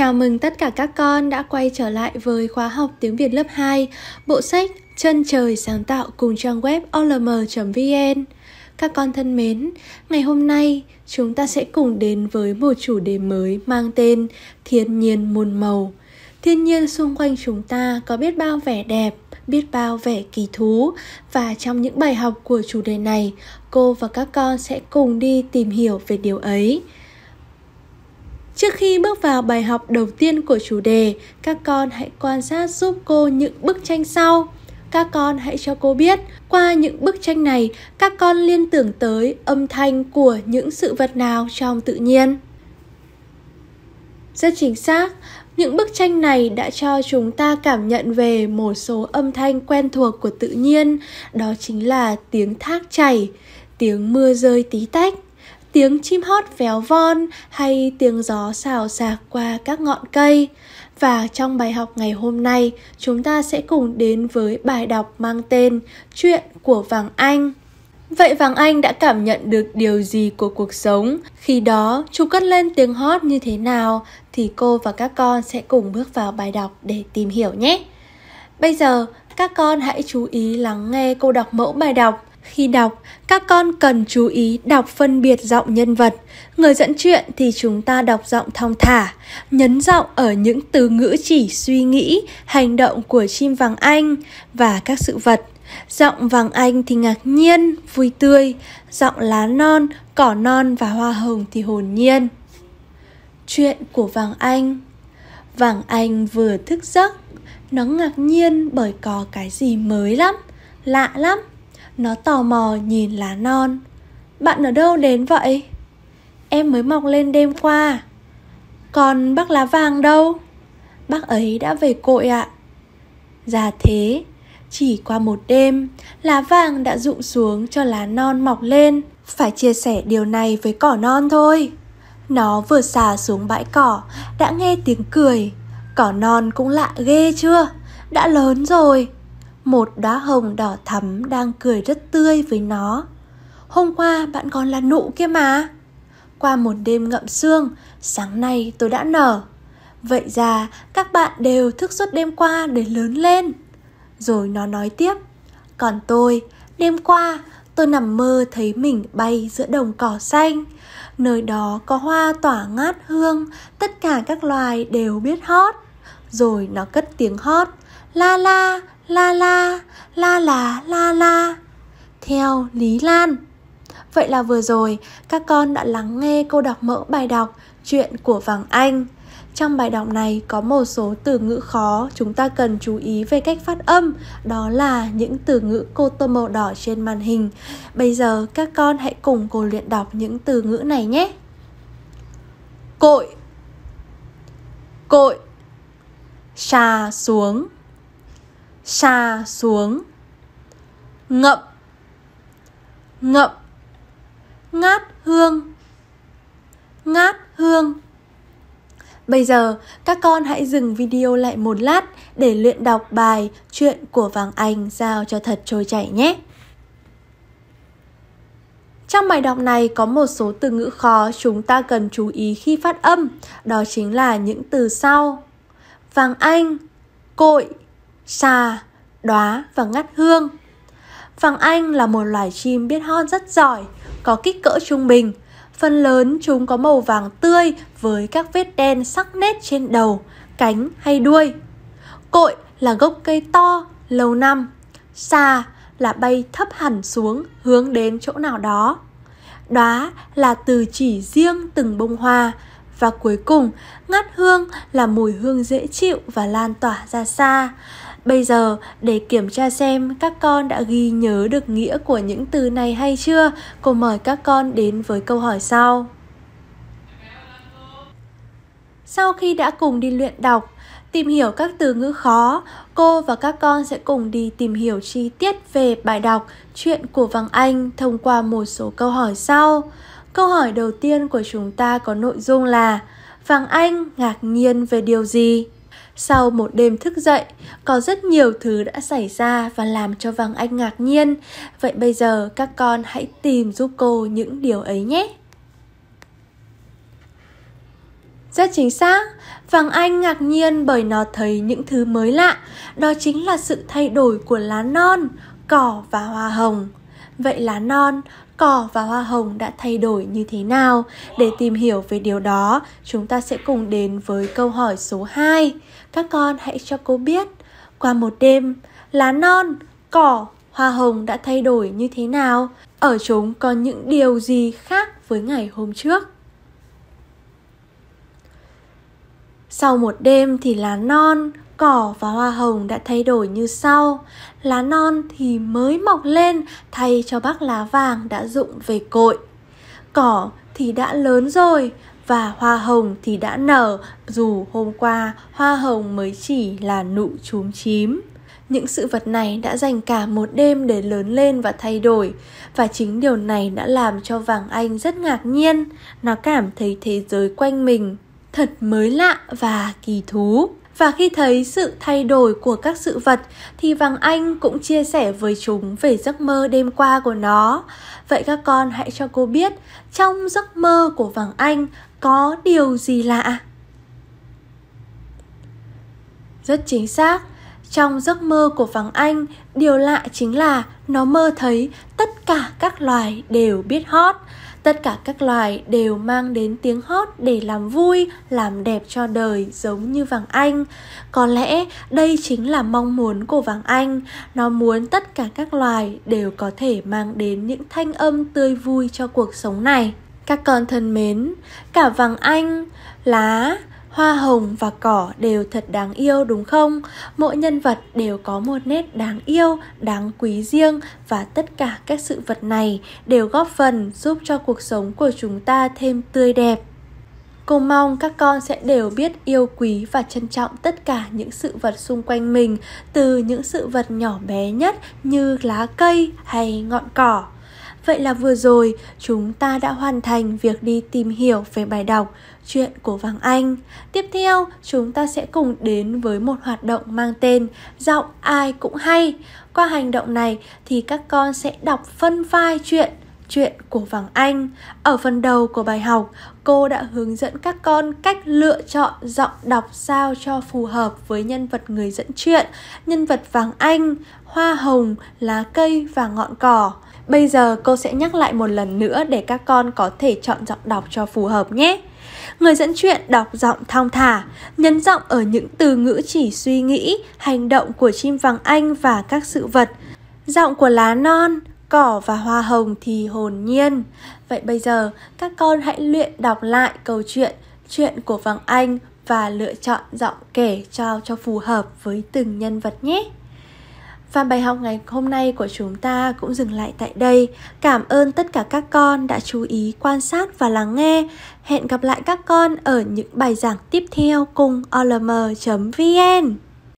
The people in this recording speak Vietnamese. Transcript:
Chào mừng tất cả các con đã quay trở lại với khóa học tiếng Việt lớp 2, bộ sách Chân trời sáng tạo cùng trang web olm.vn. Các con thân mến, ngày hôm nay chúng ta sẽ cùng đến với một chủ đề mới mang tên Thiên nhiên muôn màu. Thiên nhiên xung quanh chúng ta có biết bao vẻ đẹp, biết bao vẻ kỳ thú và trong những bài học của chủ đề này, cô và các con sẽ cùng đi tìm hiểu về điều ấy. Trước khi bước vào bài học đầu tiên của chủ đề, các con hãy quan sát giúp cô những bức tranh sau. Các con hãy cho cô biết, qua những bức tranh này, các con liên tưởng tới âm thanh của những sự vật nào trong tự nhiên. Rất chính xác, những bức tranh này đã cho chúng ta cảm nhận về một số âm thanh quen thuộc của tự nhiên, đó chính là tiếng thác chảy, tiếng mưa rơi tí tách, tiếng chim hót véo von hay tiếng gió xào xạc qua các ngọn cây. Và trong bài học ngày hôm nay, chúng ta sẽ cùng đến với bài đọc mang tên Chuyện của Vàng Anh. Vậy Vàng Anh đã cảm nhận được điều gì của cuộc sống? Khi đó, chú cất lên tiếng hót như thế nào? Thì cô và các con sẽ cùng bước vào bài đọc để tìm hiểu nhé. Bây giờ, các con hãy chú ý lắng nghe cô đọc mẫu bài đọc khi đọc, các con cần chú ý đọc phân biệt giọng nhân vật. Người dẫn chuyện thì chúng ta đọc giọng thong thả, nhấn giọng ở những từ ngữ chỉ suy nghĩ, hành động của chim vàng anh và các sự vật. Giọng vàng anh thì ngạc nhiên, vui tươi, giọng lá non, cỏ non và hoa hồng thì hồn nhiên. Chuyện của vàng anh Vàng anh vừa thức giấc, nó ngạc nhiên bởi có cái gì mới lắm, lạ lắm. Nó tò mò nhìn lá non. Bạn ở đâu đến vậy? Em mới mọc lên đêm qua. Còn bác lá vàng đâu? Bác ấy đã về cội ạ. Già thế, Chỉ qua một đêm, Lá vàng đã rụng xuống cho lá non mọc lên. Phải chia sẻ điều này với cỏ non thôi. Nó vừa xà xuống bãi cỏ, Đã nghe tiếng cười. Cỏ non cũng lạ ghê chưa? Đã lớn rồi một đóa hồng đỏ thắm đang cười rất tươi với nó. Hôm qua bạn còn là nụ kia mà. Qua một đêm ngậm sương, sáng nay tôi đã nở. Vậy ra các bạn đều thức suốt đêm qua để lớn lên. Rồi nó nói tiếp, còn tôi, đêm qua tôi nằm mơ thấy mình bay giữa đồng cỏ xanh. Nơi đó có hoa tỏa ngát hương, tất cả các loài đều biết hót. Rồi nó cất tiếng hót, la la, la la, la la la la. Theo Lý Lan. Vậy là vừa rồi, các con đã lắng nghe cô đọc mẫu bài đọc Chuyện của Vàng Anh. Trong bài đọc này có một số từ ngữ khó chúng ta cần chú ý về cách phát âm Đó là những từ ngữ cô tô màu đỏ trên màn hình Bây giờ các con hãy cùng cô luyện đọc những từ ngữ này nhé Cội Cội Xà xuống xa xuống. Ngậm. Ngậm. Ngát hương. Ngát hương. Bây giờ, các con hãy dừng video lại một lát để luyện đọc bài Chuyện của Vàng Anh giao cho thật trôi chảy nhé. Trong bài đọc này có một số từ ngữ khó chúng ta cần chú ý khi phát âm, đó chính là những từ sau. Vàng Anh, cội, xà, đóa và ngắt hương. Vàng Anh là một loài chim biết hót rất giỏi, có kích cỡ trung bình. Phần lớn chúng có màu vàng tươi với các vết đen sắc nét trên đầu, cánh hay đuôi. Cội là gốc cây to, lâu năm. Xà là bay thấp hẳn xuống hướng đến chỗ nào đó. Đóa là từ chỉ riêng từng bông hoa, và cuối cùng, ngắt hương là mùi hương dễ chịu và lan tỏa ra xa. Bây giờ, để kiểm tra xem các con đã ghi nhớ được nghĩa của những từ này hay chưa, cô mời các con đến với câu hỏi sau. Sau khi đã cùng đi luyện đọc, tìm hiểu các từ ngữ khó, cô và các con sẽ cùng đi tìm hiểu chi tiết về bài đọc Chuyện của Vàng Anh thông qua một số câu hỏi sau. Câu hỏi đầu tiên của chúng ta có nội dung là Vàng Anh ngạc nhiên về điều gì? Sau một đêm thức dậy, có rất nhiều thứ đã xảy ra và làm cho Vàng Anh ngạc nhiên. Vậy bây giờ các con hãy tìm giúp cô những điều ấy nhé. Rất chính xác, Vàng Anh ngạc nhiên bởi nó thấy những thứ mới lạ, đó chính là sự thay đổi của lá non, cỏ và hoa hồng. Vậy lá non, cỏ và hoa hồng đã thay đổi như thế nào? Để tìm hiểu về điều đó, chúng ta sẽ cùng đến với câu hỏi số 2. Các con hãy cho cô biết, qua một đêm, lá non, cỏ, hoa hồng đã thay đổi như thế nào? Ở chúng có những điều gì khác với ngày hôm trước? Sau một đêm thì lá non, cỏ và hoa hồng đã thay đổi như sau. Lá non thì mới mọc lên, thay cho bác lá vàng đã rụng về cội. Cỏ thì đã lớn rồi và hoa hồng thì đã nở, dù hôm qua hoa hồng mới chỉ là nụ chúm chím. Những sự vật này đã dành cả một đêm để lớn lên và thay đổi, Và chính điều này đã làm cho Vàng Anh rất ngạc nhiên Nó cảm thấy thế giới quanh mình thật mới lạ và kỳ thú và khi thấy sự thay đổi của các sự vật thì Vàng Anh cũng chia sẻ với chúng về giấc mơ đêm qua của nó. Vậy các con hãy cho cô biết trong giấc mơ của Vàng Anh có điều gì lạ? Rất chính xác, trong giấc mơ của Vàng Anh, điều lạ chính là nó mơ thấy tất cả các loài đều biết hót. Tất cả các loài đều mang đến tiếng hót để làm vui, làm đẹp cho đời giống như vàng anh. Có lẽ đây chính là mong muốn của vàng anh. Nó muốn tất cả các loài đều có thể mang đến những thanh âm tươi vui cho cuộc sống này. Các con thân mến, cả vàng anh, lá, Hoa hồng và cỏ đều thật đáng yêu đúng không? Mỗi nhân vật đều có một nét đáng yêu, đáng quý riêng và tất cả các sự vật này đều góp phần giúp cho cuộc sống của chúng ta thêm tươi đẹp. Cô mong các con sẽ đều biết yêu quý và trân trọng tất cả những sự vật xung quanh mình, từ những sự vật nhỏ bé nhất như lá cây hay ngọn cỏ. Vậy là vừa rồi, chúng ta đã hoàn thành việc đi tìm hiểu về bài đọc Chuyện của Vàng Anh. Tiếp theo, chúng ta sẽ cùng đến với một hoạt động mang tên Giọng ai cũng hay. Qua hành động này thì các con sẽ đọc phân vai chuyện chuyện của Vàng Anh. Ở phần đầu của bài học, cô đã hướng dẫn các con cách lựa chọn giọng đọc sao cho phù hợp với nhân vật người dẫn chuyện, nhân vật Vàng Anh, hoa hồng, lá cây và ngọn cỏ. Bây giờ cô sẽ nhắc lại một lần nữa để các con có thể chọn giọng đọc cho phù hợp nhé. Người dẫn chuyện đọc giọng thong thả, nhấn giọng ở những từ ngữ chỉ suy nghĩ, hành động của chim vàng anh và các sự vật. Giọng của lá non, cỏ và hoa hồng thì hồn nhiên. Vậy bây giờ, các con hãy luyện đọc lại câu chuyện chuyện của vàng anh và lựa chọn giọng kể cho cho phù hợp với từng nhân vật nhé. Và bài học ngày hôm nay của chúng ta cũng dừng lại tại đây. Cảm ơn tất cả các con đã chú ý quan sát và lắng nghe. Hẹn gặp lại các con ở những bài giảng tiếp theo cùng olm.vn.